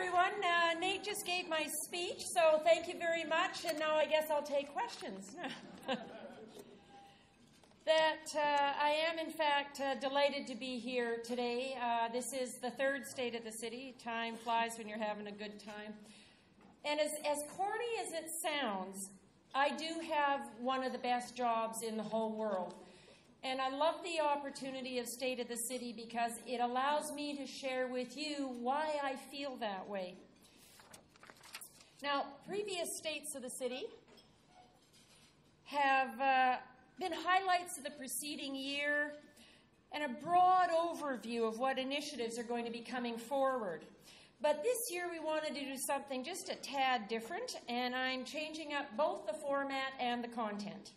everyone. Uh, Nate just gave my speech, so thank you very much. And now I guess I'll take questions. that uh, I am, in fact, uh, delighted to be here today. Uh, this is the third state of the city. Time flies when you're having a good time. And as, as corny as it sounds, I do have one of the best jobs in the whole world. And I love the opportunity of State of the City because it allows me to share with you why I feel that way. Now, previous states of the city have uh, been highlights of the preceding year and a broad overview of what initiatives are going to be coming forward. But this year we wanted to do something just a tad different, and I'm changing up both the format and the content.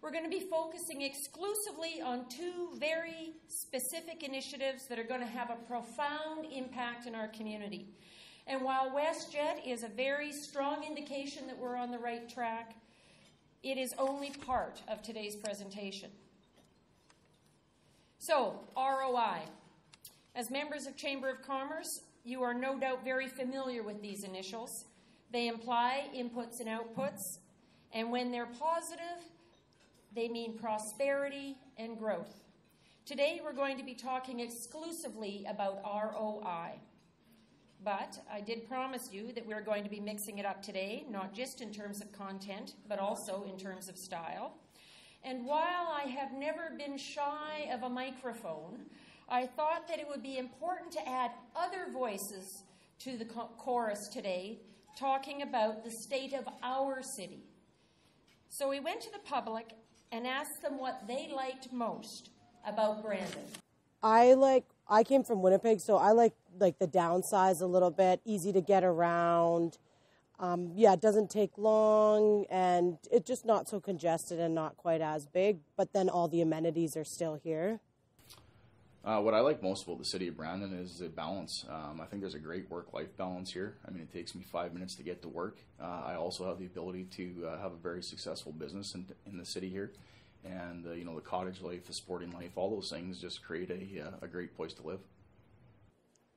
We're going to be focusing exclusively on two very specific initiatives that are going to have a profound impact in our community. And while WestJet is a very strong indication that we're on the right track, it is only part of today's presentation. So, ROI. As members of Chamber of Commerce, you are no doubt very familiar with these initials. They imply inputs and outputs, and when they're positive, they mean prosperity and growth. Today, we're going to be talking exclusively about ROI. But I did promise you that we're going to be mixing it up today, not just in terms of content, but also in terms of style. And while I have never been shy of a microphone, I thought that it would be important to add other voices to the chorus today, talking about the state of our city. So we went to the public and asked them what they liked most about Brandon. I like I came from Winnipeg, so I like like the downsize a little bit, easy to get around. Um, yeah, it doesn't take long, and it's just not so congested and not quite as big. But then all the amenities are still here. Uh, what I like most about the city of Brandon is the balance. Um, I think there's a great work-life balance here. I mean, it takes me five minutes to get to work. Uh, I also have the ability to uh, have a very successful business in, in the city here, and uh, you know the cottage life, the sporting life, all those things just create a uh, a great place to live.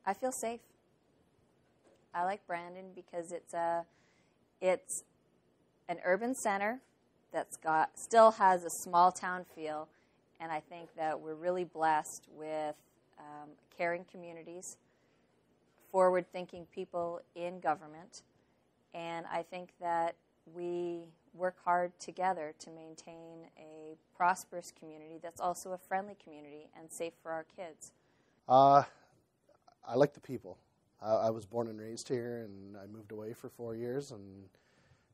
I feel safe. I like Brandon because it's a it's an urban center that's got still has a small town feel and I think that we're really blessed with um, caring communities, forward thinking people in government. And I think that we work hard together to maintain a prosperous community that's also a friendly community and safe for our kids. Uh, I like the people. I, I was born and raised here, and I moved away for four years and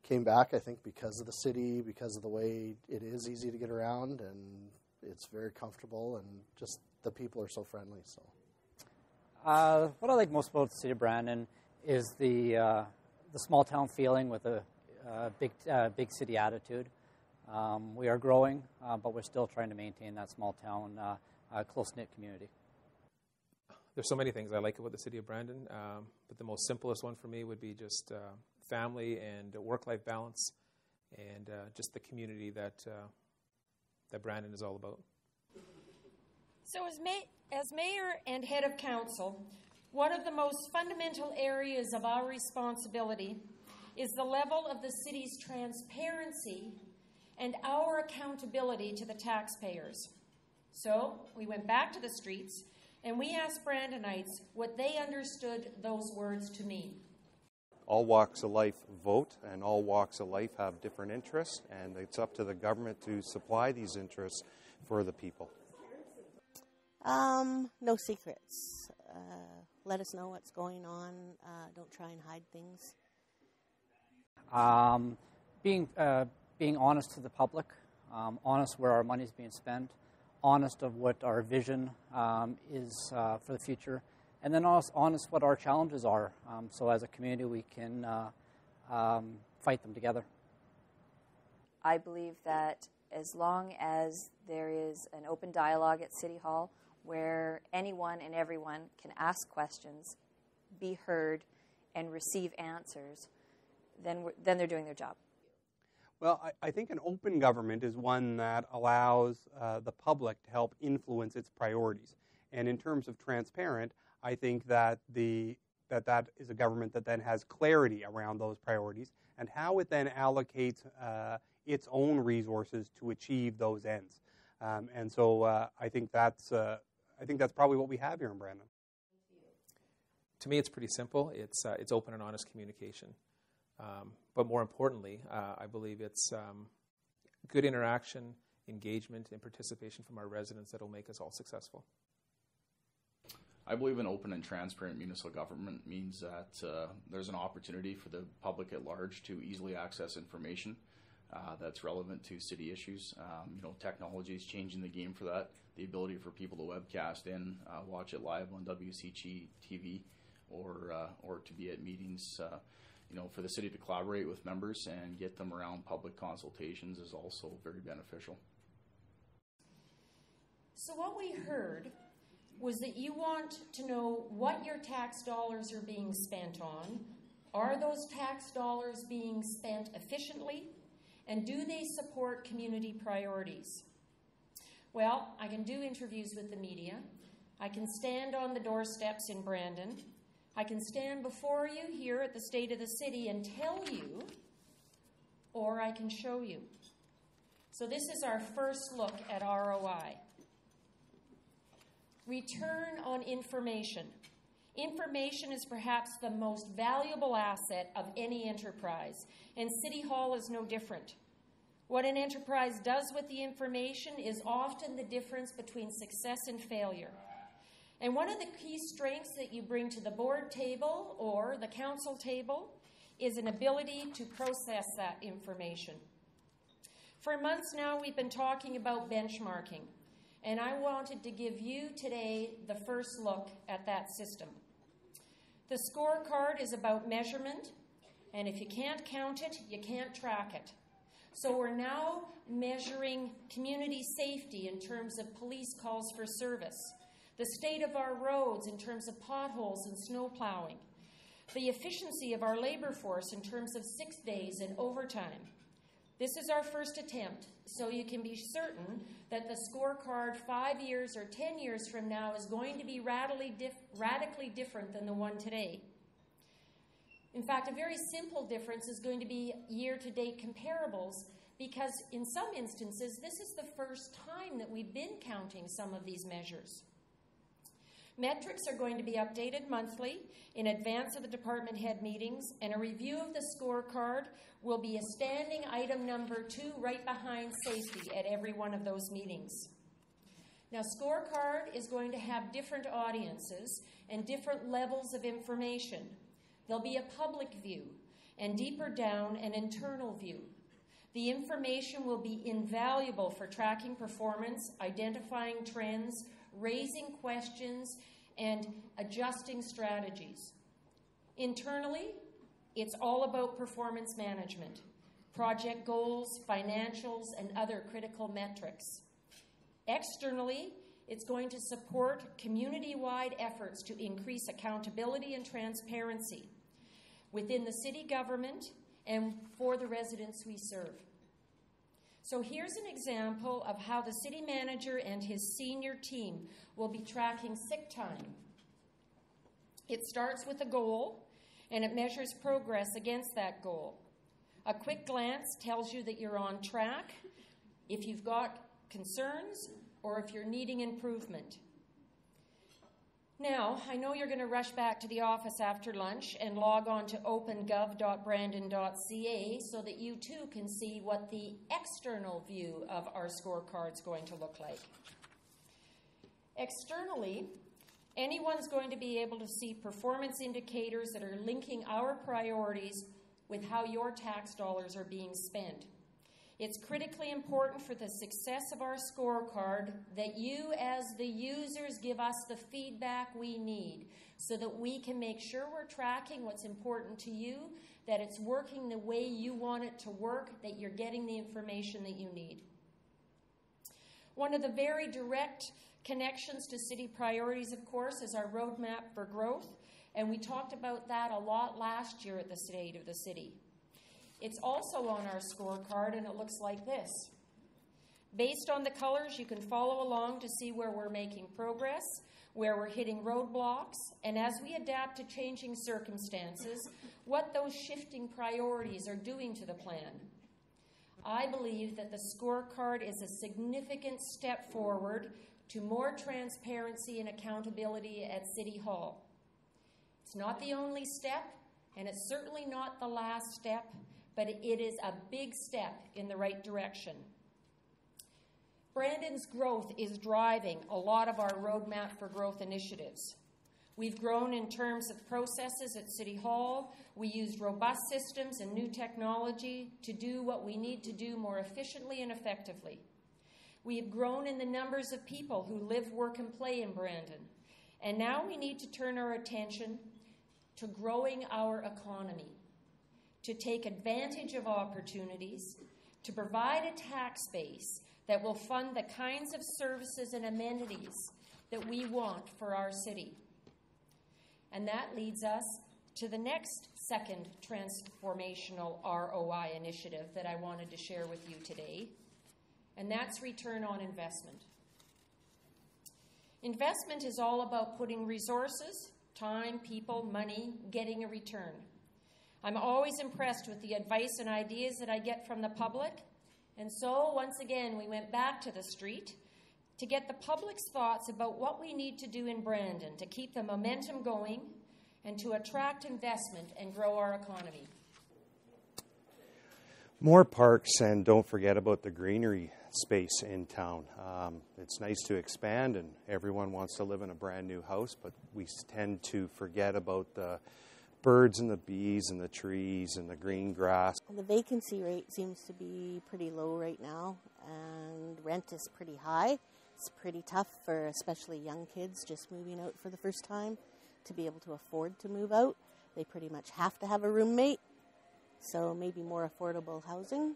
came back, I think, because of the city, because of the way it is easy to get around, and it's very comfortable, and just the people are so friendly. So, uh, what I like most about the city of Brandon is the uh, the small town feeling with a uh, big uh, big city attitude. Um, we are growing, uh, but we're still trying to maintain that small town, uh, close knit community. There's so many things I like about the city of Brandon, um, but the most simplest one for me would be just family and work life balance, and just the community that that Brandon is all about. So, as, as mayor and head of council, one of the most fundamental areas of our responsibility is the level of the city's transparency and our accountability to the taxpayers. So, we went back to the streets and we asked Brandonites what they understood those words to mean all walks of life vote, and all walks of life have different interests, and it's up to the government to supply these interests for the people. Um, no secrets. Uh, let us know what's going on. Uh, don't try and hide things. Um, being uh, being honest to the public, um, honest where our money is being spent, honest of what our vision um, is uh, for the future and then also honest what our challenges are. Um, so as a community, we can uh, um, fight them together. I believe that as long as there is an open dialogue at City Hall where anyone and everyone can ask questions, be heard, and receive answers, then, then they're doing their job. Well, I, I, think an open government is one that allows uh, the public to help influence its priorities. And in terms of transparent, I think that the that that is a government that then has clarity around those priorities and how it then allocates uh, its own resources to achieve those ends. Um, and so uh, I think that's uh, I think that's probably what we have here in Brandon. To me, it's pretty simple. It's uh, it's open and honest communication, um, but more importantly, uh, I believe it's um, good interaction, engagement, and participation from our residents that will make us all successful. I believe an open and transparent municipal government means that uh, there's an opportunity for the public at large to easily access information uh, that's relevant to city issues. Um, you know, technology is changing the game for that. The ability for people to webcast in, uh, watch it live on WCG TV, or uh, or to be at meetings. Uh, you know, for the city to collaborate with members and get them around public consultations is also very beneficial. So, what we heard was that you want to know what your tax dollars are being spent on. Are those tax dollars being spent efficiently? And do they support community priorities? Well, I can do interviews with the media. I can stand on the doorsteps in Brandon. I can stand before you here at the State of the City and tell you, or I can show you. So, this is our first look at ROI. Return on information. Information is perhaps the most valuable asset of any enterprise, and City Hall is no different. What an enterprise does with the information is often the difference between success and failure. And one of the key strengths that you bring to the board table or the council table is an ability to process that information. For months now, we've been talking about benchmarking. And I wanted to give you today the first look at that system. The scorecard is about measurement, and if you can't count it, you can't track it. So we're now measuring community safety in terms of police calls for service, the state of our roads in terms of potholes and snow plowing, the efficiency of our labor force in terms of six days and overtime, this is our first attempt, so you can be certain that the scorecard five years or ten years from now is going to be radically, dif- radically different than the one today. In fact, a very simple difference is going to be year to date comparables because, in some instances, this is the first time that we've been counting some of these measures. Metrics are going to be updated monthly in advance of the department head meetings, and a review of the scorecard will be a standing item number two right behind safety at every one of those meetings. Now, scorecard is going to have different audiences and different levels of information. There'll be a public view, and deeper down, an internal view. The information will be invaluable for tracking performance, identifying trends, raising questions, and adjusting strategies. Internally, it's all about performance management, project goals, financials, and other critical metrics. Externally, it's going to support community wide efforts to increase accountability and transparency within the city government and for the residents we serve. So here's an example of how the city manager and his senior team will be tracking sick time. It starts with a goal and it measures progress against that goal. A quick glance tells you that you're on track, if you've got concerns, or if you're needing improvement. Now, I know you're going to rush back to the office after lunch and log on to opengov.brandon.ca so that you too can see what the external view of our scorecard is going to look like. Externally, anyone's going to be able to see performance indicators that are linking our priorities with how your tax dollars are being spent. It's critically important for the success of our scorecard that you, as the users, give us the feedback we need so that we can make sure we're tracking what's important to you, that it's working the way you want it to work, that you're getting the information that you need. One of the very direct connections to city priorities, of course, is our roadmap for growth, and we talked about that a lot last year at the State of the City. It's also on our scorecard, and it looks like this. Based on the colors, you can follow along to see where we're making progress, where we're hitting roadblocks, and as we adapt to changing circumstances, what those shifting priorities are doing to the plan. I believe that the scorecard is a significant step forward to more transparency and accountability at City Hall. It's not the only step, and it's certainly not the last step, but it is a big step in the right direction. Brandon's growth is driving a lot of our roadmap for growth initiatives. We've grown in terms of processes at City Hall. We used robust systems and new technology to do what we need to do more efficiently and effectively. We have grown in the numbers of people who live, work, and play in Brandon. And now we need to turn our attention to growing our economy, to take advantage of opportunities, to provide a tax base that will fund the kinds of services and amenities that we want for our city. And that leads us to the next second transformational ROI initiative that I wanted to share with you today, and that's return on investment. Investment is all about putting resources, time, people, money, getting a return. I'm always impressed with the advice and ideas that I get from the public and so, once again, we went back to the street to get the public's thoughts about what we need to do in Brandon to keep the momentum going and to attract investment and grow our economy. More parks, and don't forget about the greenery space in town. Um, it's nice to expand, and everyone wants to live in a brand new house, but we tend to forget about the birds and the bees and the trees and the green grass. The vacancy rate seems to be pretty low right now, and rent is pretty high. It's pretty tough for especially young kids just moving out for the first time to be able to afford to move out. They pretty much have to have a roommate, so maybe more affordable housing.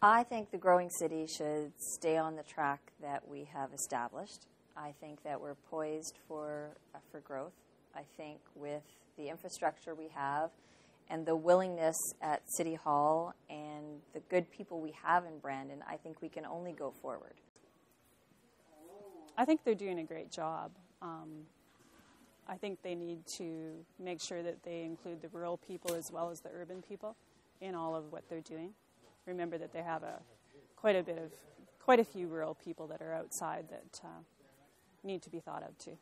I think the growing city should stay on the track that we have established. I think that we're poised for, uh, for growth. I think with the infrastructure we have and the willingness at City Hall and the good people we have in Brandon, I think we can only go forward. I think they're doing a great job. Um, I think they need to make sure that they include the rural people as well as the urban people in all of what they're doing. Remember that they have a quite a bit of quite a few rural people that are outside that uh, need to be thought of too.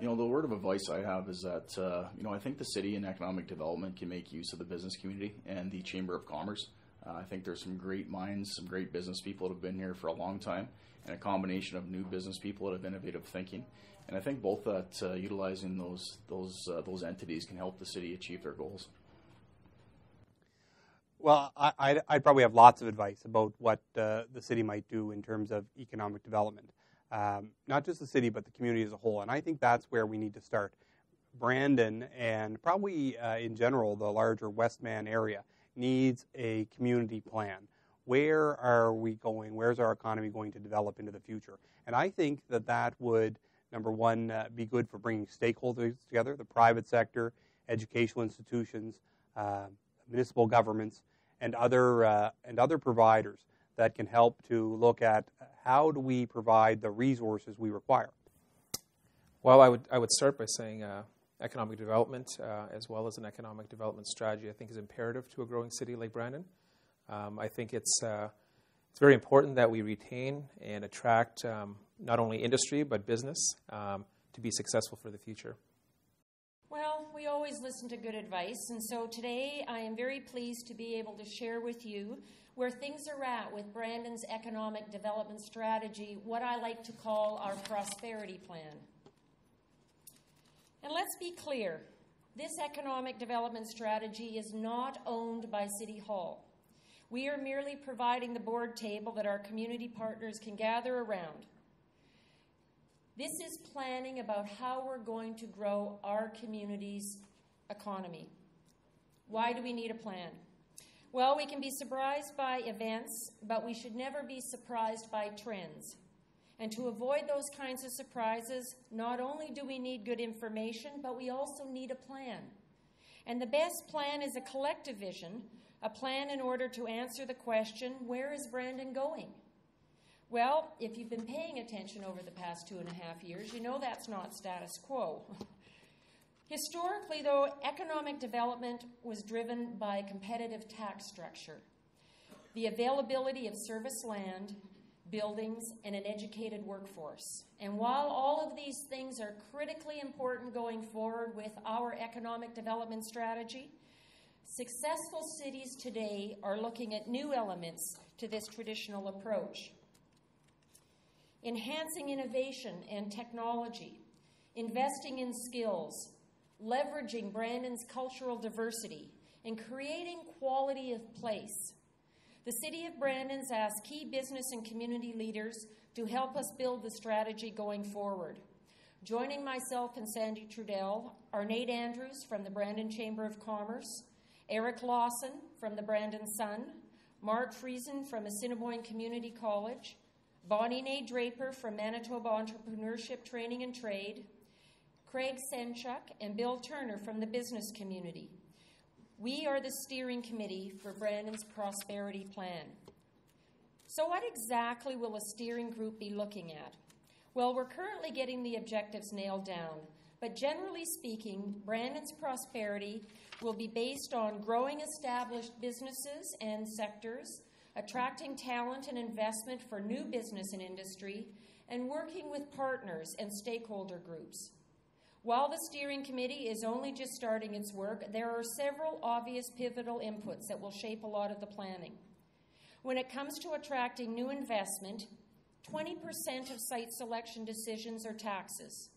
You know, the word of advice I have is that, uh, you know, I think the city and economic development can make use of the business community and the Chamber of Commerce. Uh, I think there's some great minds, some great business people that have been here for a long time, and a combination of new business people that have innovative thinking. And I think both that uh, utilizing those those uh, those entities can help the city achieve their goals. Well, I, would probably have lots of advice about what uh, the city might do in terms of economic development um, not just the city, but the community as a whole. And I think that's where we need to start. Brandon and probably uh, in general the larger Westman area needs a community plan. Where are we going? Where's our economy going to develop into the future? And I think that that would, number one, uh, be good for bringing stakeholders together the private sector, educational institutions, uh, municipal governments, and other, uh, and other providers that can help to look at how do we provide the resources we require. Well, I would, I would start by saying uh, economic development, uh, as well as an economic development strategy, I think is imperative to a growing city like Brandon. Um, I think it's, uh, it's very important that we retain and attract um, not only industry but business um, to be successful for the future. Well, we always listen to good advice, and so today I am very pleased to be able to share with you where things are at with Brandon's economic development strategy, what I like to call our prosperity plan. And let's be clear this economic development strategy is not owned by City Hall. We are merely providing the board table that our community partners can gather around. This is planning about how we're going to grow our community's economy. Why do we need a plan? Well, we can be surprised by events, but we should never be surprised by trends. And to avoid those kinds of surprises, not only do we need good information, but we also need a plan. And the best plan is a collective vision, a plan in order to answer the question where is Brandon going? Well, if you've been paying attention over the past two and a half years, you know that's not status quo. Historically, though, economic development was driven by competitive tax structure, the availability of service land, buildings, and an educated workforce. And while all of these things are critically important going forward with our economic development strategy, successful cities today are looking at new elements to this traditional approach enhancing innovation and technology, investing in skills, leveraging Brandon's cultural diversity, and creating quality of place. The City of Brandon's asked key business and community leaders to help us build the strategy going forward. Joining myself and Sandy Trudell are Nate Andrews from the Brandon Chamber of Commerce, Eric Lawson from the Brandon Sun, Mark Frison from Assiniboine Community College, Bonnie Nay Draper from Manitoba Entrepreneurship Training and Trade, Craig Senchuk, and Bill Turner from the business community. We are the steering committee for Brandon's Prosperity Plan. So, what exactly will a steering group be looking at? Well, we're currently getting the objectives nailed down, but generally speaking, Brandon's prosperity will be based on growing established businesses and sectors attracting talent and investment for new business and industry, and working with partners and stakeholder groups. While the steering committee is only just starting its work, there are several obvious pivotal inputs that will shape a lot of the planning. When it comes to attracting new investment, 20% of site selection decisions are taxes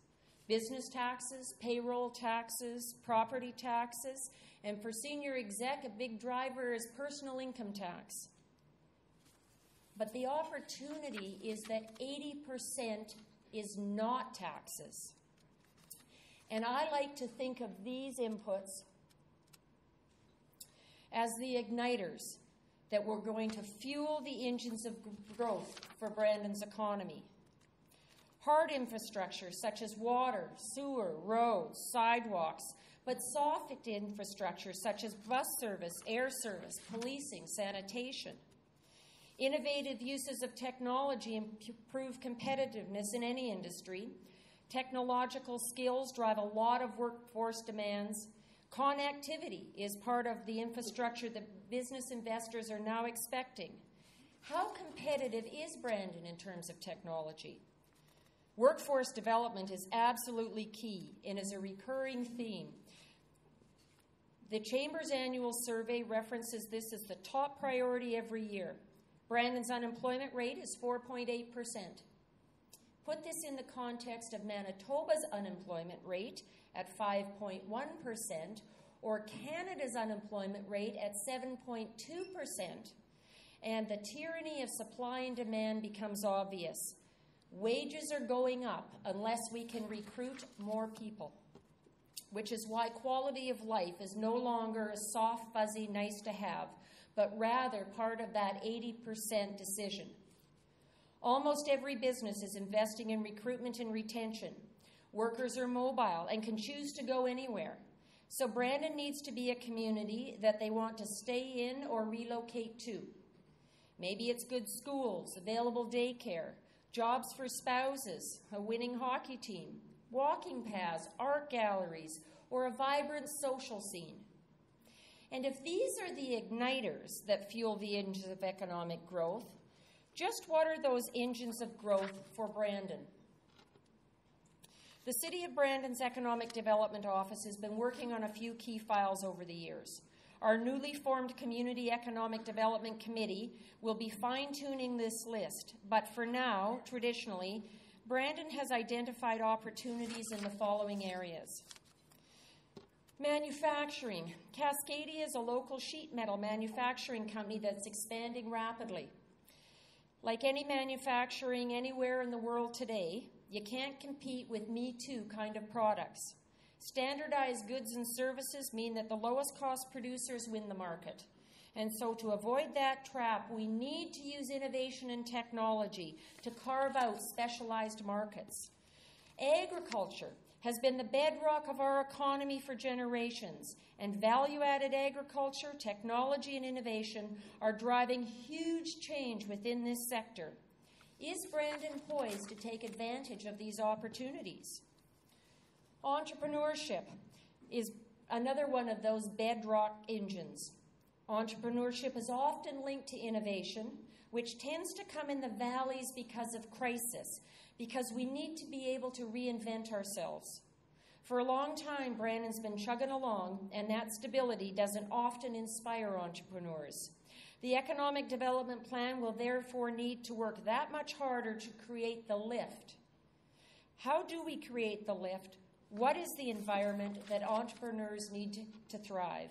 business taxes, payroll taxes, property taxes, and for senior exec, a big driver is personal income tax. But the opportunity is that 80% is not taxes. And I like to think of these inputs as the igniters that were going to fuel the engines of growth for Brandon's economy. Hard infrastructure such as water, sewer, roads, sidewalks, but soft infrastructure such as bus service, air service, policing, sanitation – Innovative uses of technology improve competitiveness in any industry. Technological skills drive a lot of workforce demands. Connectivity is part of the infrastructure that business investors are now expecting. How competitive is Brandon in terms of technology? Workforce development is absolutely key and is a recurring theme. The Chamber's annual survey references this as the top priority every year. Brandon's unemployment rate is 4.8%. Put this in the context of Manitoba's unemployment rate at 5.1% or Canada's unemployment rate at 7.2%. And the tyranny of supply and demand becomes obvious. Wages are going up unless we can recruit more people, which is why quality of life is no longer a soft, fuzzy, nice to have, but rather part of that 80% decision. Almost every business is investing in recruitment and retention. Workers are mobile and can choose to go anywhere. So, Brandon needs to be a community that they want to stay in or relocate to. Maybe it's good schools, available daycare, jobs for spouses, a winning hockey team, walking paths, art galleries, or a vibrant social scene. And if these are the igniters that fuel the engines of economic growth, just what are those engines of growth for Brandon? The City of Brandon's Economic Development Office has been working on a few key files over the years. Our newly formed Community Economic Development Committee will be fine tuning this list, but for now, traditionally, Brandon has identified opportunities in the following areas Manufacturing. Cascadia is a local sheet metal manufacturing company that's expanding rapidly. Like any manufacturing anywhere in the world today, you can't compete with Me Too kind of products. Standardized goods and services mean that the lowest cost producers win the market. And so, to avoid that trap, we need to use innovation and technology to carve out specialized markets. Agriculture has been the bedrock of our economy for generations, and value added agriculture, technology, and innovation are driving huge change within this sector. Is Brandon poised to take advantage of these opportunities? Entrepreneurship is another one of those bedrock engines. Entrepreneurship is often linked to innovation, which tends to come in the valleys because of crisis, because we need to be able to reinvent ourselves. For a long time, Brandon's been chugging along, and that stability doesn't often inspire entrepreneurs. The economic development plan will therefore need to work that much harder to create the lift. How do we create the lift? What is the environment that entrepreneurs need to, to thrive?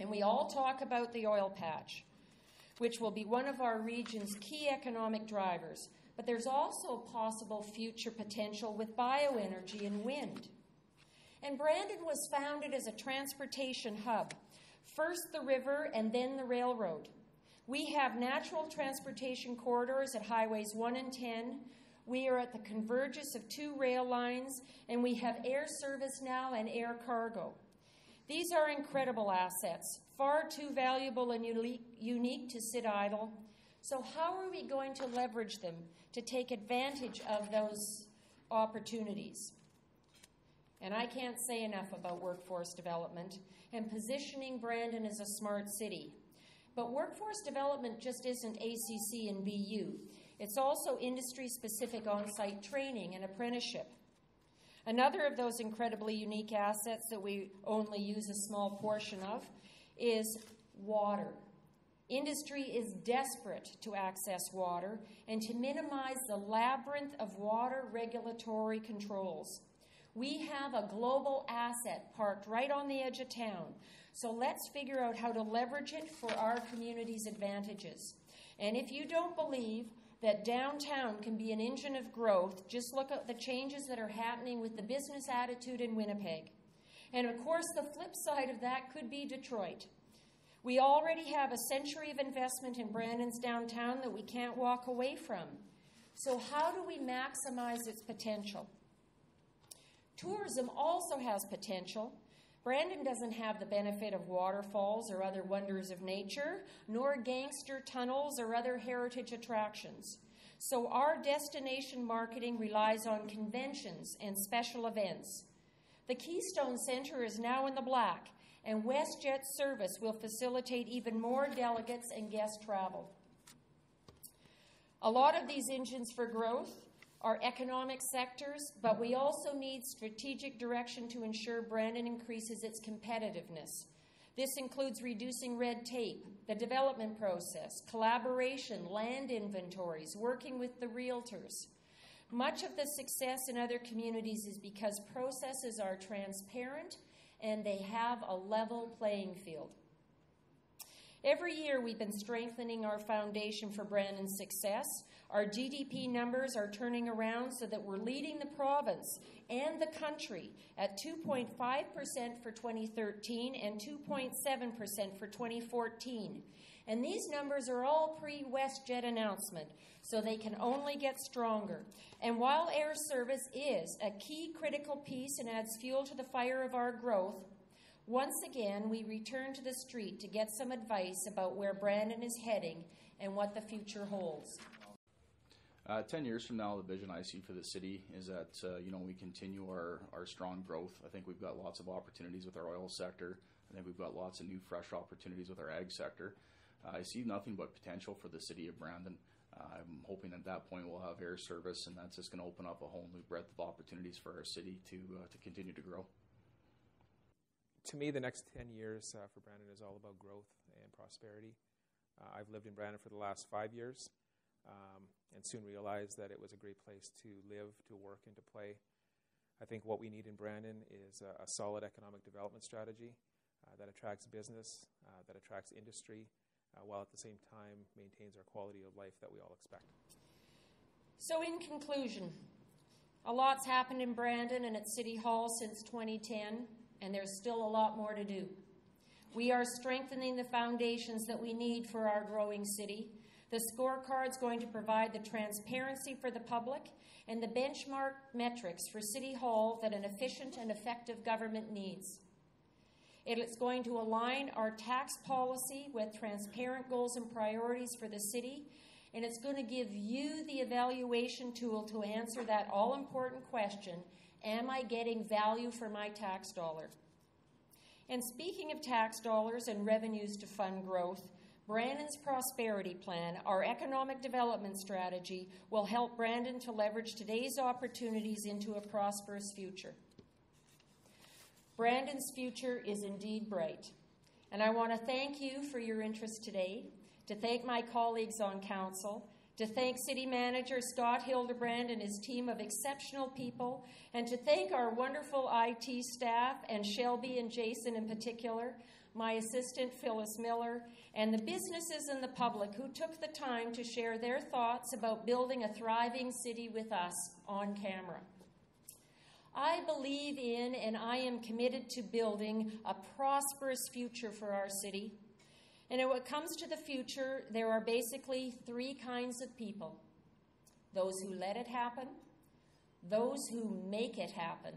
And we all talk about the oil patch, which will be one of our region's key economic drivers. But there's also a possible future potential with bioenergy and wind. And Brandon was founded as a transportation hub first the river and then the railroad. We have natural transportation corridors at highways 1 and 10. We are at the convergence of two rail lines, and we have air service now and air cargo. These are incredible assets, far too valuable and unique to sit idle. So, how are we going to leverage them to take advantage of those opportunities? And I can't say enough about workforce development and positioning Brandon as a smart city. But workforce development just isn't ACC and BU. It's also industry specific on site training and apprenticeship. Another of those incredibly unique assets that we only use a small portion of is water. Industry is desperate to access water and to minimize the labyrinth of water regulatory controls. We have a global asset parked right on the edge of town. So let's figure out how to leverage it for our community's advantages. And if you don't believe that downtown can be an engine of growth, just look at the changes that are happening with the business attitude in Winnipeg. And of course, the flip side of that could be Detroit. We already have a century of investment in Brandon's downtown that we can't walk away from. So, how do we maximize its potential? Tourism also has potential. Brandon doesn't have the benefit of waterfalls or other wonders of nature, nor gangster tunnels or other heritage attractions. So, our destination marketing relies on conventions and special events. The Keystone Center is now in the black, and WestJet service will facilitate even more delegates and guest travel. A lot of these engines for growth are economic sectors, but we also need strategic direction to ensure Brandon increases its competitiveness. This includes reducing red tape, the development process, collaboration, land inventories, working with the realtors. Much of the success in other communities is because processes are transparent and they have a level playing field. Every year, we've been strengthening our foundation for Brandon's success. Our GDP numbers are turning around so that we're leading the province and the country at 2.5% for 2013 and 2.7% for 2014. And these numbers are all pre WestJet announcement, so they can only get stronger. And while air service is a key critical piece and adds fuel to the fire of our growth, once again, we return to the street to get some advice about where Brandon is heading and what the future holds. Uh, Ten years from now, the vision I see for the city is that uh, you know we continue our, our strong growth. I think we've got lots of opportunities with our oil sector. I think we've got lots of new, fresh opportunities with our ag sector. Uh, I see nothing but potential for the city of Brandon. I'm hoping at that point we'll have air service, and that's just going to open up a whole new breadth of opportunities for our city to uh, to continue to grow to me, the next 10 years uh, for Brandon is all about growth and prosperity. I've lived in Brandon for the last five years um, and soon realized that it was a great place to live, to work, and to play. I think what we need in Brandon is a, a solid economic development strategy uh, that attracts business, uh, that attracts industry, Uh, while at the same time maintains our quality of life that we all expect. So, in conclusion, a lot's happened in Brandon and at City Hall since 2010 and there's still a lot more to do. We are strengthening the foundations that we need for our growing city. The scorecard is going to provide the transparency for the public and the benchmark metrics for City Hall that an efficient and effective government needs. It is going to align our tax policy with transparent goals and priorities for the city and it's going to give you the evaluation tool to answer that all important question Am I getting value for my tax dollar? And speaking of tax dollars and revenues to fund growth, Brandon's Prosperity Plan, our economic development strategy, will help Brandon to leverage today's opportunities into a prosperous future. Brandon's future is indeed bright. And I want to thank you for your interest today, to thank my colleagues on council, to thank City Manager Scott Hildebrand and his team of exceptional people, and to thank our wonderful IT staff and Shelby and Jason in particular, my assistant Phyllis Miller, and the businesses and the public who took the time to share their thoughts about building a thriving city with us on camera. I believe in and I am committed to building a prosperous future for our city. And when it comes to the future, there are basically three kinds of people those who let it happen, those who make it happen,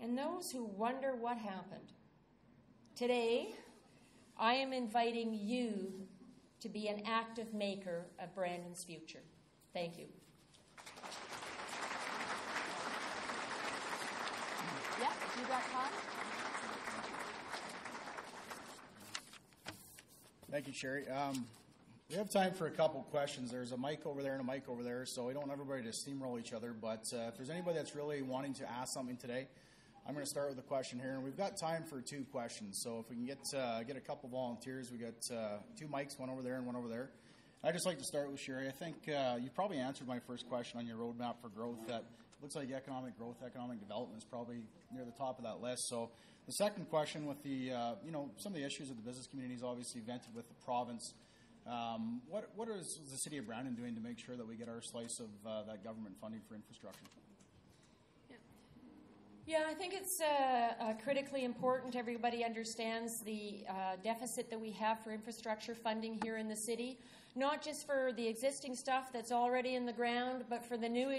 and those who wonder what happened. Today, I am inviting you to be an active maker of Brandon's future. Thank you. Yeah, you got time? Thank you, Shari. Um, we have time for a couple questions. There's a mic over there and a mic over there, so we don't want everybody to steamroll each other. But uh, if there's anybody that's really wanting to ask something today, I'm going to start with a question here, and we've got time for two questions. So if we can get uh, get a couple volunteers, we got uh, two mics, one over there and one over there. I'd just like to start with Shari. I think uh, you probably answered my first question on your roadmap for growth. That looks like economic growth, economic development is probably near the top of that list. So the second question with the uh, you know some of the issues that the business community has obviously vented with the province. Um, what what is the city of Brandon doing to make sure that we get our slice of uh, that government funding for infrastructure? Yeah, I think it's uh, uh, critically important. Everybody understands the uh, deficit that we have for infrastructure funding here in the city, not just for the existing stuff that's already in the ground, but for the new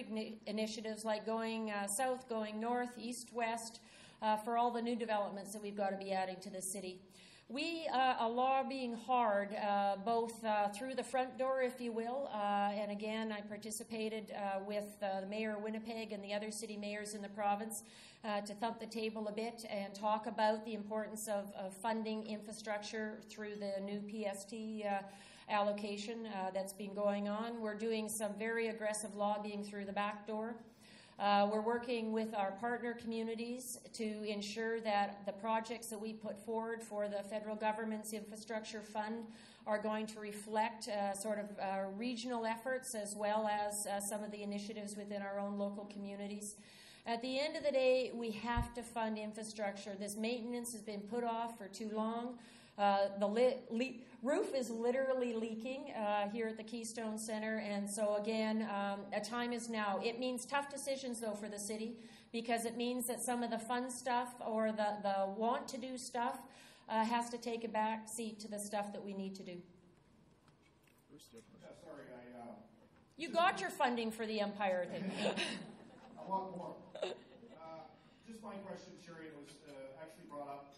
initiatives like going uh, south, going north, east, west, uh, for all the new developments that we've got to be adding to the city. We uh, are lobbying hard, uh, both uh, through the front door, if you will, uh, and again, I participated uh, with uh, the mayor of Winnipeg and the other city mayors in the province to thump the table a bit and talk about the importance of, of funding infrastructure through the new PST allocation that's been going on. We're doing some very aggressive lobbying through the back door. Uh, we're working with our partner communities to ensure that the projects that we put forward for the federal government's infrastructure fund are going to reflect uh, sort of uh, regional efforts as well as uh, some of the initiatives within our own local communities. At the end of the day, we have to fund infrastructure. This maintenance has been put off for too long. Uh, the li- le- roof is literally leaking uh, here at the Keystone Center, and so again, um, a time is now. It means tough decisions, though, for the city because it means that some of the fun stuff or the, the want to do stuff uh, has to take a back seat to the stuff that we need to do. Yeah, sorry, I. Uh, you got your funding for the Empire thing. I want more. Uh, just my question, Shari, it was uh, actually brought up